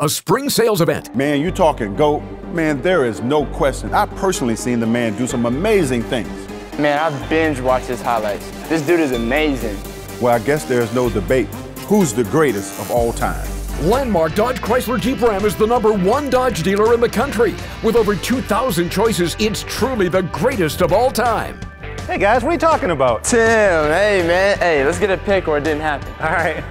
a spring sales event. Man, you talking go? Man, there is no question. I've personally seen the man do some amazing things. Man, I binge watched his highlights. This dude is amazing. Well, I guess there's no debate. Who's the greatest of all time? Landmark Dodge Chrysler Jeep Ram is the number one Dodge dealer in the country. With over 2,000 choices, it's truly the greatest of all time. Hey guys, what are you talking about? Tim, hey man, hey, let's get a pic or it didn't happen. All right.